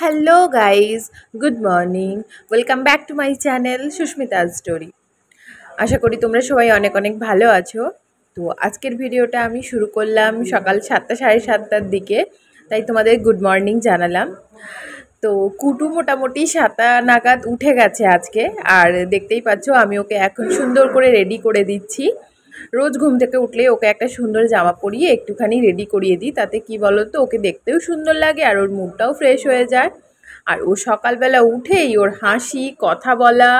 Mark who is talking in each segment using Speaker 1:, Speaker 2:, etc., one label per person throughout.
Speaker 1: Hello guys good morning welcome back to my channel Susmita story আশা করি তোমরা সবাই অনেক অনেক ভালো আছো। তো আজকের ভিডিওটা আমি শুরু করলাম সকাল সাতটা, সাড়ে সাতটার দিকে। তাই তোমাদের গুড মর্নিং জানালাম। তো কুটু মোটামুটি সাতা নাগাদ উঠে গেছে আজকে। আর দেখতেই পাচ্ছ, আমি ওকে এখন সুন্দর করে রেডি করে দিচ্ছি। রোজ ঘুম থেকে উঠলে ওকে একটা সুন্দর জামা পরিয়ে একটুখানি রেডি করিয়ে দিই। তাতে কি বলো তো ওকে দেখতেও সুন্দর লাগে আর ওর মুডটাও ফ্রেশ হয়ে যায়। আর ও সকালবেলা উঠেই ওর হাসি, কথা বলা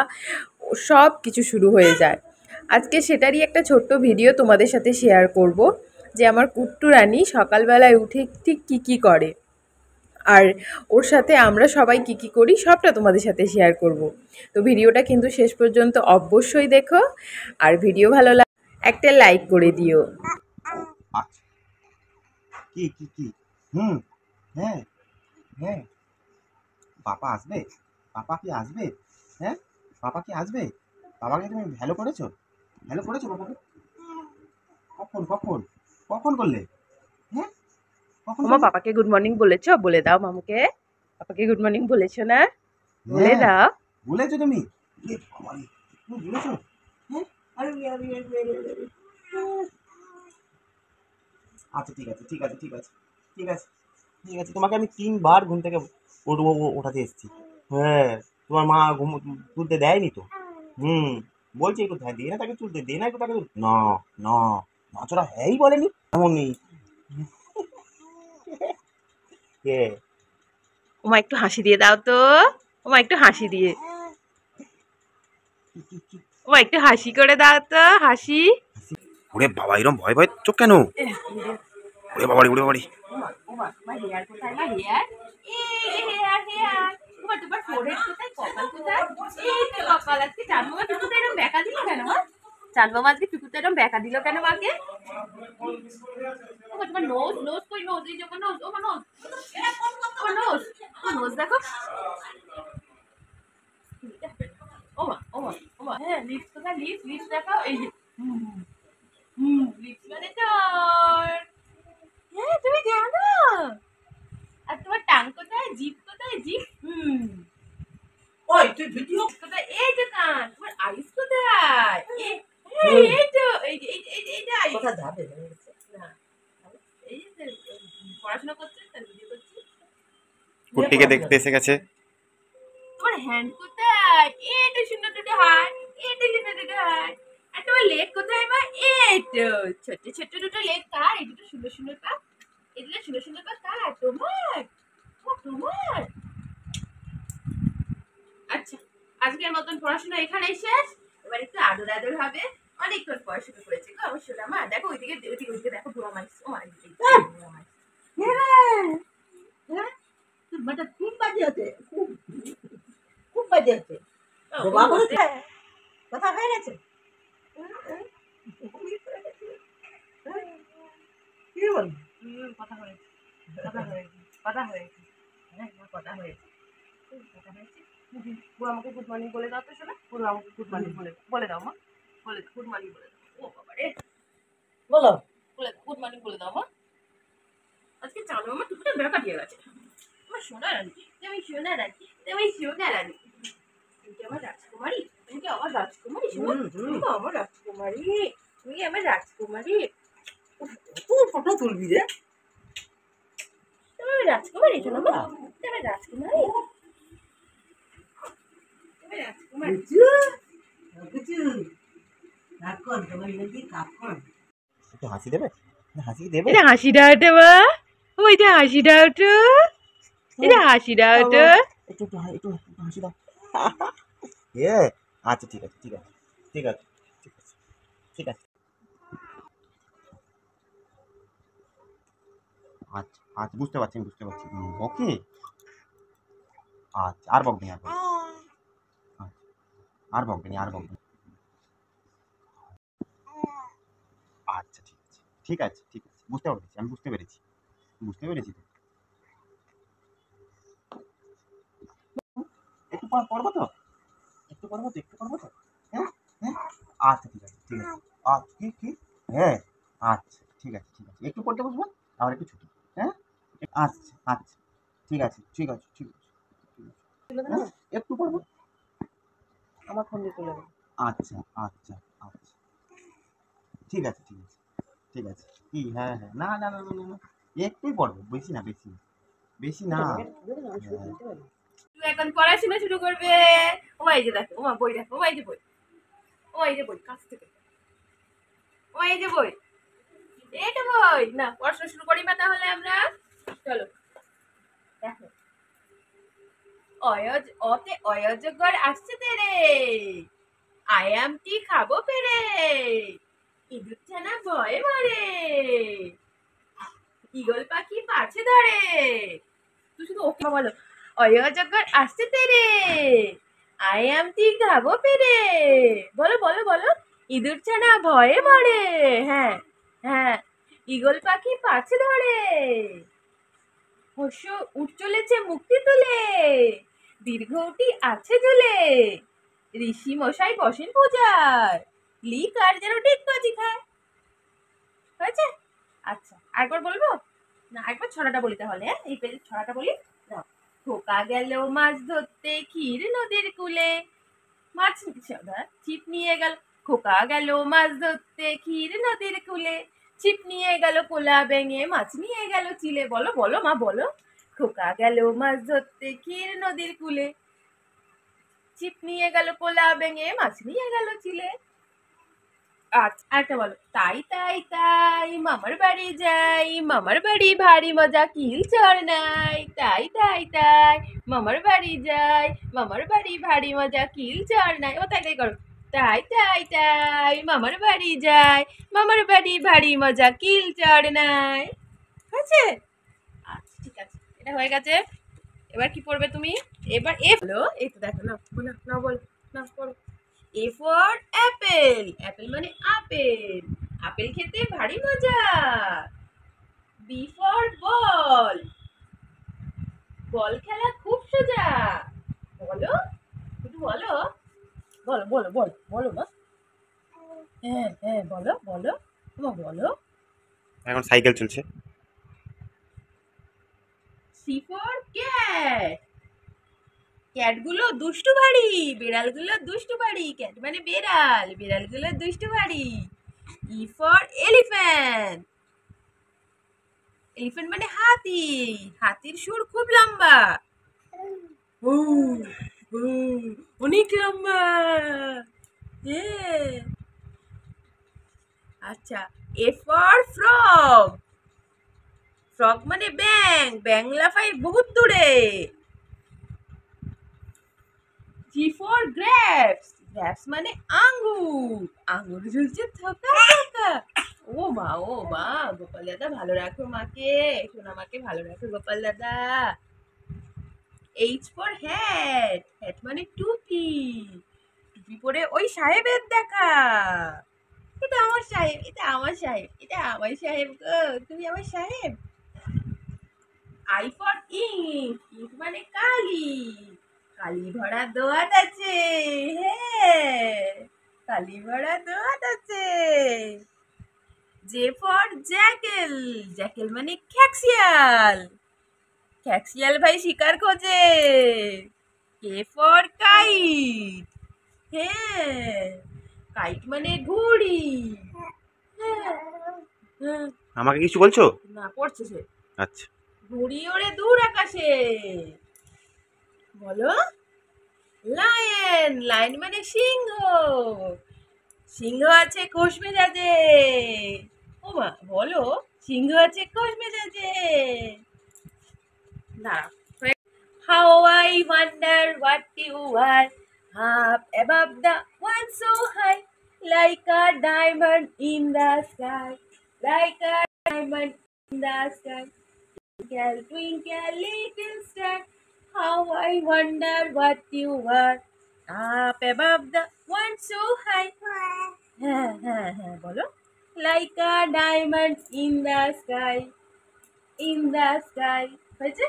Speaker 1: সব কিছু শুরু হয়ে যায়। আজকে সেটারই একটা ছোট্ট ভিডিও তোমাদের সাথে শেয়ার করব যে আমার কুট্টু রানী সকালবেলায় উঠে ঠিক কী কী করে। আর ওর সাথে আমরা সবাই কী কী করি সবটা তোমাদের সাথে শেয়ার করব। তো ভিডিওটা কিন্তু শেষ পর্যন্ত অবশ্যই দেখো। আর ভিডিও ভালো লাগে একটা লাইক করে দিও।
Speaker 2: আচ্ছা। কি কি কি? হুম হ্যাঁ হ্যাঁ। পাপা আসবে? পাপা কি আসবে? হ্যাঁ? পাপা কি আসবে? বাবাকে তুমি ভ্যালো করেছ? ভ্যালো করেছ বাবাকে? কখন কখন? কখন করলে? হ্যাঁ? কখন
Speaker 1: তোমার পাপাকে গুড মর্নিং বলেছ? বলে দাও মামুকে। পাপাকে গুড মর্নিং বলেছ না? বলে
Speaker 2: হ্যাঁ,
Speaker 1: দাও।
Speaker 2: বলেছ তুমি? তুমি বলেছ? আচ্ছা ঠিক আছে ঠিক আছে ঠিক আছে ঠিক আছে ঠিক আছে। তোমাকে আমি তিনবার ঘুম থেকে উঠবো ওঠাতে এসেছি। হ্যাঁ তোমার মা ঘুম তুলতে দেয়নি তো? হুম বলছি একটু হ্যাঁ দিয়ে না তাকে তুলতে দে না একটু তাকে না না নাচরা হ্যাঁই বলেনি? এমনই। কে?
Speaker 1: ওমা একটু হাসি দিয়ে দাও তো। ওমা একটু হাসি দিয়ে। ওমা একটু হাসি করে দাও তো হাসি।
Speaker 2: ওরে বাবা এরম ভয় ভয় চোখ কেন? ওরে বাবারি ওরে বাবারি।
Speaker 1: আজকে টুকুতে এরকম ব্যাকা দিল কেন মাকে? তোমার নোজ নোজ কই নোজ এই যে নোজ নোজ ওমা নোজ ও নোজ দেখো ওমা ওমা ওমা হ্যাঁ লিপস লিপস দেখাও এই যে হুম হুম লিপস মানে তোর হ্যাঁ তুমি জানো? আর তোমার টাং কোথায়? জিপ কোথায়? জিপ হুম।
Speaker 3: ওই তুই ভিডিও
Speaker 1: কোথায়? এই যে কান। তোমার আইস কোথায়? এই এই, এই তো এই যে, এই যে, এই যে, এই যে
Speaker 3: যাবে?
Speaker 1: না, এই যে পড়াশোনা করছে তার ভিডিও করছে।
Speaker 2: কুট্টিকে দেখতে এসে গেছে।
Speaker 1: তোমার হ্যান্ড কোথায়? এই তো সুন্দর দুটো হাত। এই তো সুন্দর আর তোমার লেগ কোথায় মা এই তো ছোট ছোট দুটো লেগ কার এই দুটো সুন্দর সুন্দর পা এই দুটো সুন্দর সুন্দর পা কার তোমার তোমার আচ্ছা আজকের মতন পড়াশোনা এখানেই শেষ এবার একটু আদর আদর হবে অনেকক্ষণ পড়াশোনা করেছে গো আমার মা দেখো ওইদিকে ওইদিকে ওইদিকে দেখো ভুয়া মাইস ও
Speaker 3: মানে খুব বাজে হচ্ছে খুব খুব বাজে বাবা বলছে কথা হয়ে গেছে? কি বল?
Speaker 1: হুম, কথা হয়েছে কথা হয়েছে কথা হয়েছে হ্যাঁ হ্যাঁ, কথা হয়েছে কথা হয়েছে পুরো আমাকে গুড মর্নিং বলে দাও তো শোনা। পুরো আমাকে গুড মর্নিং বলে বলে দাও মা। বলে গুড মর্নিং বলে দাও। ও বাবা রে।
Speaker 3: বলো।
Speaker 1: বলে গুড মর্নিং বলে দাও মা। আজকে টুকুটা বেড়া কাটিয়ে গেছে। আমার সোনা রানী তুমি সোনা রানী তুমি সোনা রানী তুমি কি আমার রাজকুমারী? তুমি কি আমার রাজকুমারী? শোনো
Speaker 3: হুম, হুম।
Speaker 1: তুমি তো আমার রাজকুমারী? তুমি কি আমার রাজকুমারী?
Speaker 3: তুই ফটো তুলবি রে।
Speaker 1: তুমি রাজকুমারী শোনো তুমি রাজকুমারী। তুমি রাজকুমারী।
Speaker 2: হাসি দেবে? হাসি দেবে?
Speaker 1: এটা হাসি দাও তো ওইটা হাসি দাও তো। এটা হাসি দাও তো।
Speaker 2: একটু একটু হা- একটু একটু হাসি দাও। এ আচ্ছা ঠিক আছে ঠিক আছে ঠিক আছে ঠিক আছে ঠিক আছে। আচ্ছা আচ্ছা বুঝতে পারছি আমি বুঝতে পারছি। ওকে। আচ্ছা আর বকবে আর আচ্ছা, আর বকবে না আর বকবে না। আচ্ছা ঠিক আছে ঠিক আছে ঠিক আছে বুঝতে পেরেছি আমি বুঝতে পেরেছি বুঝতে পেরেছি তো। পড়ব তো? একটু পড়ব তো একটু পড়ব তো? হ্যাঁ? হ্যাঁ? আচ্ছা ঠিক আছে ঠিক আছে। আচ্ছা কি কি? হ্যাঁ আচ্ছা ঠিক আছে ঠিক আছে। একটু পড়তে বসবো আবার একটু ছুটি। হ্যাঁ? আচ্ছা আচ্ছা ঠিক আছে ঠিক আছে ঠিক আছে
Speaker 3: দেবো?
Speaker 2: একটু পড়ব।
Speaker 3: আমার ফোন দিয়ে দেবো।
Speaker 2: আচ্ছা আচ্ছা আচ্ছা। ঠিক আছে ঠিক আছে ঠিক আছে। কি হ্যাঁ হ্যাঁ না না না না না, না একটুই পড়ব বেশি না বেশি না। বেশি না।
Speaker 1: এখন পড়াশোনা শুরু করবে। ও এই যে দেখো ওমা বই দেখো, ও এই যে বই। ও এই যে বই, কাছ থেকে। ও এই যে বই। এটা বই। না, পড়াশোনা শুরু করি না তাহলে আমরা। চলো। দেখো। অয়জ, অতে অয়জগর আসছে তেরে। আয়ামটি খাব পেরে। ইঁদুর ভয়ে মরে। ইগল পাখি পাছে ধরে। তুই শুধু ওকে বলো। অয়জগর আসছে তেরে। আই এম টি খাব পেরে। বলো বলো বলো, ইঁদুর ছানা ভয়ে মরে। হ্যাঁ হ্যাঁ ইগল পাখি পাছে ধরে। হস্য উঠ চলেছে মুক্তি তুলে। দীর্ঘটি আছে ঝুলে ঋষি মশাই বসেন পূজার লিক আর যেন ঠিক বাজি খায়। হয়েছে? আচ্ছা একবার বলব? না একবার ছড়াটা বলি তাহলে হ্যাঁ? এই ছড়াটা বলি, নাও। খোকা গেল মাছ ধরতে ক্ষীর নদীর কূলে। মাছ ছিপ নিয়ে গেল। খোকা গেল মাছ ধরতে ক্ষীর নদীর কুলে। ছিপ নিয়ে গেল কোলা বেঙে, মাছ নিয়ে গেল চিলে। বলো বলো মা, বলো। খোকা গেল মাছ ধরতে ক্ষীর নদীর কূলে। ছিপ নিয়ে গেল কোলা বেঙে, মাছ নিয়ে গেল চিলে। আচ্ছা আরেকটা বলো। তাই তাই তাই, মামার বাড়ি যাই, মামার বাড়ি ভারী মজা কিল চড় নাই। তাই তাই তাই, মামার বাড়ি যাই, মামার বাড়ি ভারী মজা কিল চড় নাই। ও, তাই তাই করো। তাই তাই তাই, মামার বাড়ি যাই, মামার বাড়ি ভারী মজা কিল চড় নাই। হয়েছে? আচ্ছা ঠিক আছে, এটা হয়ে গেছে। এবার কি পড়বে তুমি? এবার এ হলো এই তো দেখো না না না বলো না পড়ো। এ ফর অ্যাপেল অ্যাপেল মানে আপেল। আপেল খেতে ভারী মজা। বি ফর বল বল খেলা খুব সোজা। বলো একটু বলো। বলো বলো বলো বলো মা। হ্যাঁ হ্যাঁ বলো বলো মা বলো।
Speaker 2: এখন সাইকেল চলছে।
Speaker 1: সি ফর ক্যাট ক্যাটগুলো দুষ্টু বাড়ি, বিড়ালগুলো দুষ্টু বাড়ি, ক্যাট মানে বেড়াল, বিড়ালগুলো দুষ্টু বাড়ি। ই ফর এলিফ্যান্ট এলিফ্যান্ট মানে হাতি, হাতির সুর খুব লম্বা। ও অনেক লম্বা। আচ্ছা এ ফর ফ্রগ ফ্রগ মানে ব্যাং ব্যাং লাফাই বহুত দূরে। জি ফর গ্রেপস গ্রেপস মানে আঙ্গুর। আঙ্গুর ঝুলছে, থাকা থাকা। ও মা ও মা, গোপাল দাদা ভালো রাখো মাকে। সোনা মাকে ভালো রাখো গোপাল দাদা। এইচ ফর হ্যাট হ্যাট মানে টুপি। টুপি পরে ওই সাহেবের দেখা। এটা আমার সাহেব, এটা আমার সাহেব, এটা আমার সাহেব গো। তুমি আমার সাহেব? আই ফর ইঙ্ক ইঙ্ক মানে কালি। কালি ভরা দোয়াত আছে হ্যাঁ কালি ভরা দোয়াত আছে। জে ফর জ্যাকেল জ্যাকেল মানে খ্যাক্সিয়াল খ্যাক্সিয়াল ভাই শিকার খোঁজে। কে ফর কাইট হ্যাঁ কাইট মানে ঘুড়ি। হ্যাঁ হ্যাঁ।
Speaker 2: আমাকে কিছু বলছো?
Speaker 1: না পড়ছে সে।
Speaker 2: আচ্ছা।
Speaker 1: ঘুড়ি ওরে দূর আকাশে। বলো। লাইন লাইন মানে সিংহ। সিংহ আছে কোষ মেজাজে। ও মা, বলো, সিংহ আছে কোষ মেজাজে। How I wonder what you are half above the one so high like a diamond in the sky like a diamond in the sky twinkle twinkle little star how I wonder what you are. Up above the one so high. হ্যাঁ হ্যাঁ হ্যাঁ বলো। Like a diamond in the sky in the sky হয়েছে?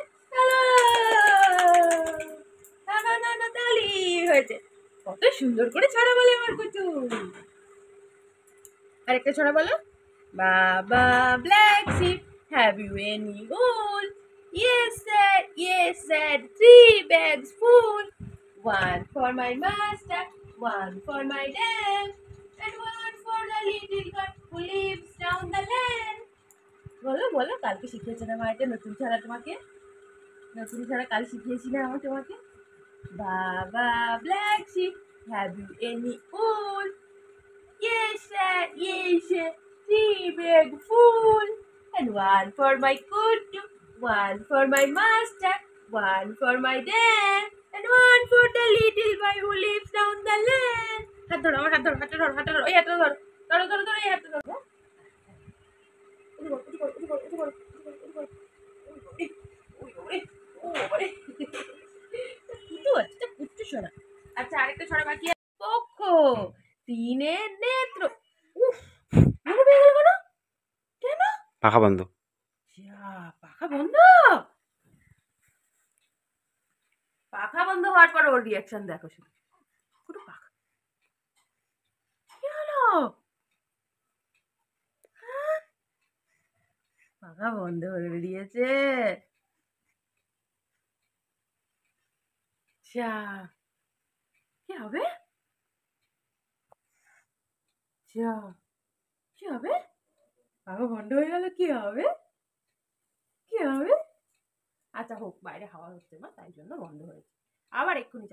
Speaker 1: না না না না, তালি হয়েছে। কত সুন্দর করে ছড়া বলে আমার কুচু। আরেকটা ছড়া বলো। Baa baa black sheep have you any goal Yes, sir. Yes, sir. Three bags full. One for my master, one for my dad, and one for the little girl who lives down the lane. বলো বলো কালকে শিখিয়েছে না মাইতে নতুন ছাড়া তোমাকে নতুন ছাড়া কাল শিখিয়েছি না আমার তোমাকে বাবা black sheep have you any wool Yes, sir. Yes, sir. Three big full. And one for my kuttu, one for my master, one for my dad, and one for the little boy who lives down the lane. হাত ধরো আমার হাত ধরো হাতটা ধরো হাতটা ধরো ওই হাতটা ধরো ধরো ধরো ধরো এই হাতটা ধরো আচ্ছা আরেকটা ছড়া বাকি পক্ষ তিনের নেত্র উফ মনে কেন
Speaker 2: পাখা বন্ধ
Speaker 1: যা পাখা বন্ধ পাখা বন্ধ হওয়ার পর ওর রিয়াকশন দেখো শুধু। পাখা হ্যাঁ? বন্ধ হয়ে দিয়েছে কি হবে? কি হবে? পাখা বন্ধ হয়ে গেল, কি হবে? কি হবে? আচ্ছা হোক, বাইরে হাওয়া হচ্ছে না তাই জন্য বন্ধ হয়েছে। আবার এক্ষুনি